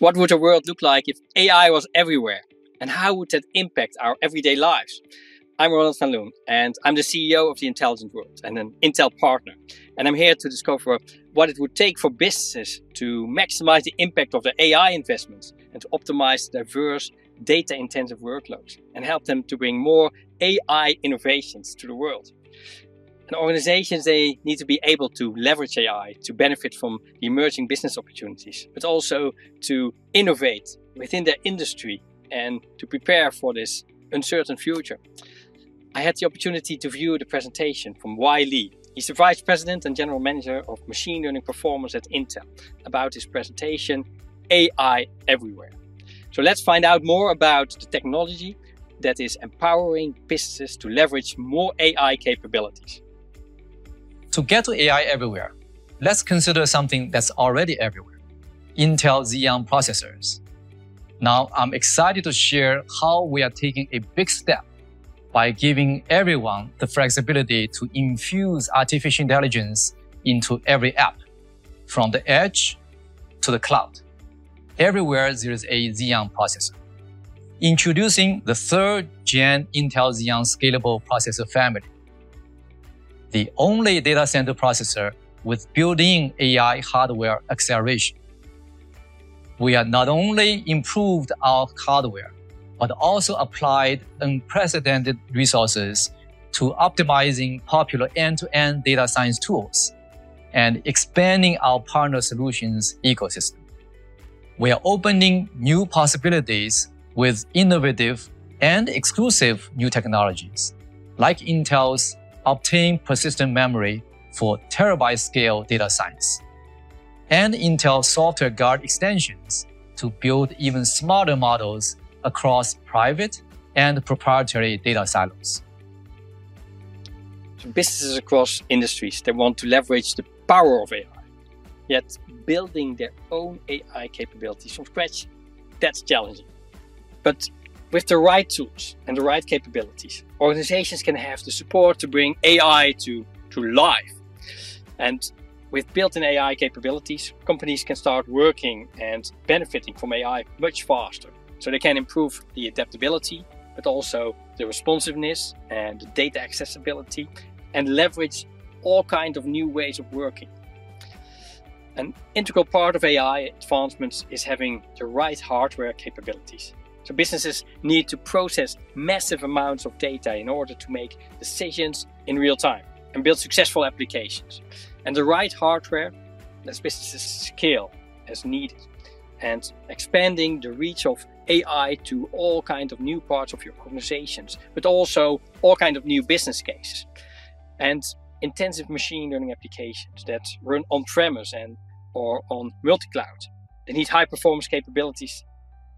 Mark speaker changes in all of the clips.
Speaker 1: What would the world look like if AI was everywhere? And how would that impact our everyday lives? I'm Ronald van Loon, and I'm the CEO of the Intelligent World and an Intel partner. And I'm here to discover what it would take for businesses to maximize the impact of their AI investments and to optimize diverse data intensive workloads and help them to bring more AI innovations to the world. And organizations, they need to be able to leverage AI to benefit from the emerging business opportunities, but also to innovate within their industry and to prepare for this uncertain future. I had the opportunity to view the presentation from Wei Li. He's the Vice President and General Manager of Machine Learning Performance at Intel about his presentation, AI Everywhere. So let's find out more about the technology that is empowering businesses to leverage more AI capabilities.
Speaker 2: To get to AI everywhere, let's consider something that's already everywhere Intel Xeon processors. Now, I'm excited to share how we are taking a big step by giving everyone the flexibility to infuse artificial intelligence into every app, from the edge to the cloud. Everywhere there is a Xeon processor. Introducing the third gen Intel Xeon scalable processor family the only data center processor with built-in AI hardware acceleration. We have not only improved our hardware, but also applied unprecedented resources to optimizing popular end-to-end data science tools and expanding our partner solutions ecosystem. We are opening new possibilities with innovative and exclusive new technologies, like Intel's Optane persistent memory for terabyte scale data science, and Intel Software Guard extensions to build even smarter models across private and proprietary data silos.
Speaker 1: So businesses across industries they want to leverage the power of AI, yet building their own AI capabilities from scratch, that's challenging. But with the right tools and the right capabilities, organizations can have the support to bring AI to, to life. And with built-in AI capabilities, companies can start working and benefiting from AI much faster. So they can improve the adaptability, but also the responsiveness and the data accessibility and leverage all kinds of new ways of working. An integral part of AI advancements is having the right hardware capabilities. So businesses need to process massive amounts of data in order to make decisions in real time and build successful applications. And the right hardware lets businesses scale as needed and expanding the reach of AI to all kinds of new parts of your organizations, but also all kinds of new business cases. And intensive machine learning applications that run on-premise and or on multi-cloud. They need high performance capabilities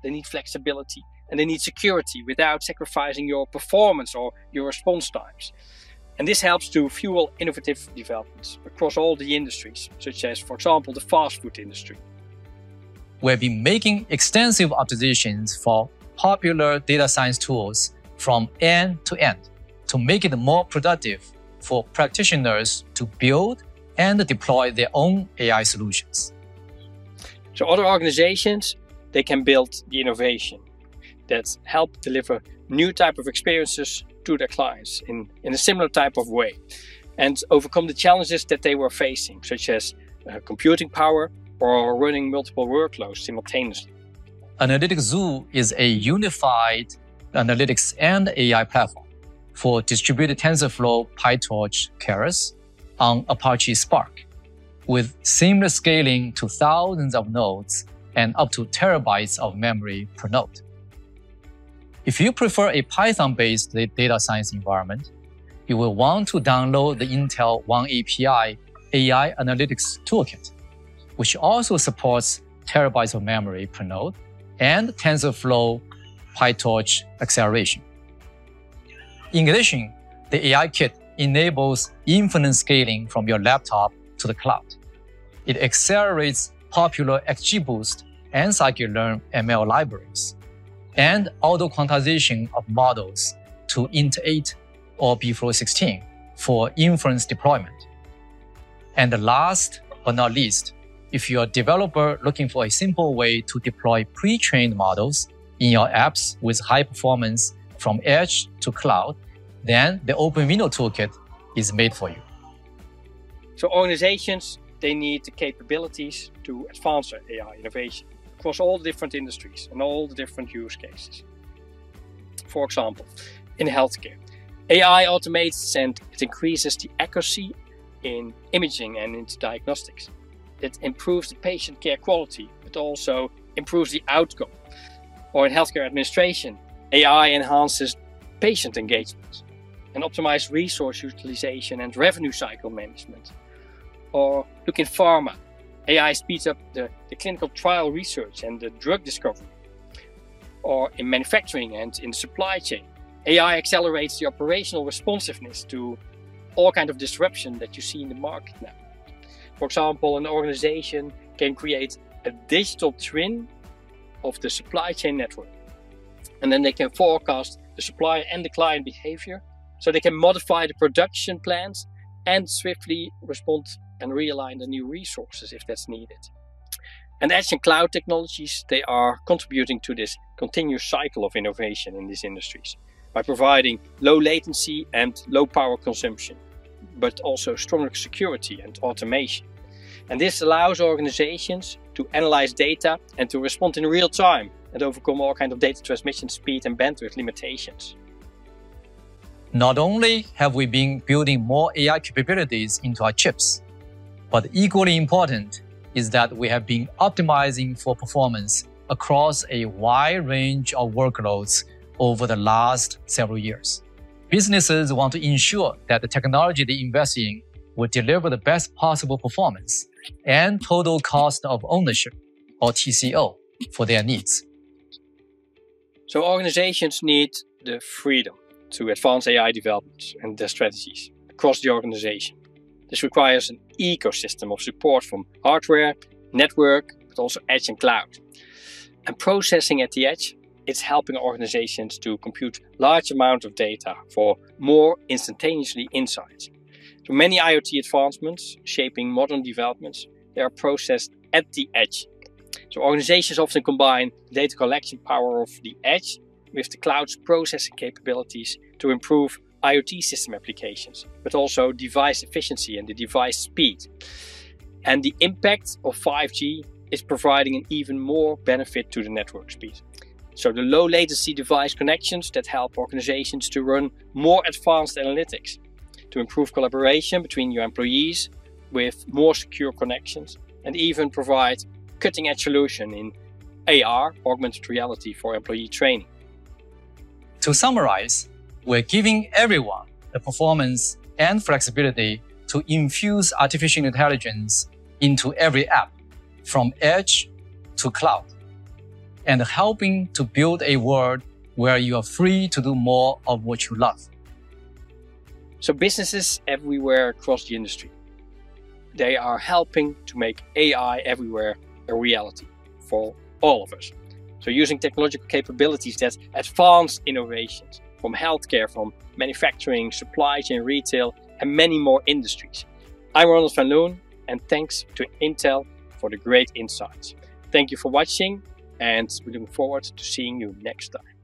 Speaker 1: they need flexibility and they need security without sacrificing your performance or your response times. And this helps to fuel innovative developments across all the industries, such as, for example, the fast food industry.
Speaker 2: We've been making extensive optimizations for popular data science tools from end to end to make it more productive for practitioners to build and deploy their own AI solutions.
Speaker 1: So other organizations they can build the innovation that help deliver new type of experiences to their clients in, in a similar type of way and overcome the challenges that they were facing, such as uh, computing power or running multiple workloads simultaneously.
Speaker 2: Analytics Zoo is a unified analytics and AI platform for distributed TensorFlow, PyTorch, Keras on Apache Spark with seamless scaling to thousands of nodes and up to terabytes of memory per node. If you prefer a Python-based data science environment, you will want to download the Intel oneAPI AI Analytics Toolkit, which also supports terabytes of memory per node and TensorFlow PyTorch acceleration. In addition, the AI kit enables infinite scaling from your laptop to the cloud. It accelerates popular XGBoost and scikit-learn ML libraries, and auto-quantization of models to int8 or bfloat16 for inference deployment. And last but not least, if you're a developer looking for a simple way to deploy pre-trained models in your apps with high performance from edge to cloud, then the OpenVINO Toolkit is made for you.
Speaker 1: So organizations, they need the capabilities to advance their AI innovation across all the different industries and all the different use cases. For example, in healthcare, AI automates and it increases the accuracy in imaging and into diagnostics. It improves the patient care quality, but also improves the outcome. Or in healthcare administration, AI enhances patient engagement and optimize resource utilization and revenue cycle management. Or look in pharma, AI speeds up the, the clinical trial research and the drug discovery. Or in manufacturing and in the supply chain, AI accelerates the operational responsiveness to all kind of disruption that you see in the market now. For example, an organization can create a digital twin of the supply chain network. And then they can forecast the supplier and the client behavior so they can modify the production plans and swiftly respond and realign the new resources if that's needed. And edge and cloud technologies, they are contributing to this continuous cycle of innovation in these industries by providing low latency and low power consumption, but also stronger security and automation. And this allows organizations to analyze data and to respond in real time and overcome all kinds of data transmission speed and bandwidth limitations.
Speaker 2: Not only have we been building more AI capabilities into our chips, but equally important is that we have been optimizing for performance across a wide range of workloads over the last several years. Businesses want to ensure that the technology they invest in will deliver the best possible performance and total cost of ownership, or TCO, for their needs.
Speaker 1: So organizations need the freedom to advance AI developments and their strategies across the organization. This requires an ecosystem of support from hardware, network, but also edge and cloud. And processing at the edge, it's helping organizations to compute large amounts of data for more instantaneously insights. So many IoT advancements shaping modern developments, they are processed at the edge. So organizations often combine data collection power of the edge with the cloud's processing capabilities to improve IoT system applications, but also device efficiency and the device speed. And the impact of 5G is providing an even more benefit to the network speed. So the low latency device connections that help organizations to run more advanced analytics, to improve collaboration between your employees with more secure connections, and even provide cutting edge solution in AR, augmented reality for employee training.
Speaker 2: To summarize, we're giving everyone the performance and flexibility to infuse artificial intelligence into every app, from edge to cloud, and helping to build a world where you are free to do more of what you love.
Speaker 1: So businesses everywhere across the industry, they are helping to make AI everywhere a reality for all of us. So using technological capabilities that advance innovations from healthcare, from manufacturing, supply chain, retail, and many more industries. I'm Ronald van Loon, and thanks to Intel for the great insights. Thank you for watching, and we're looking forward to seeing you next time.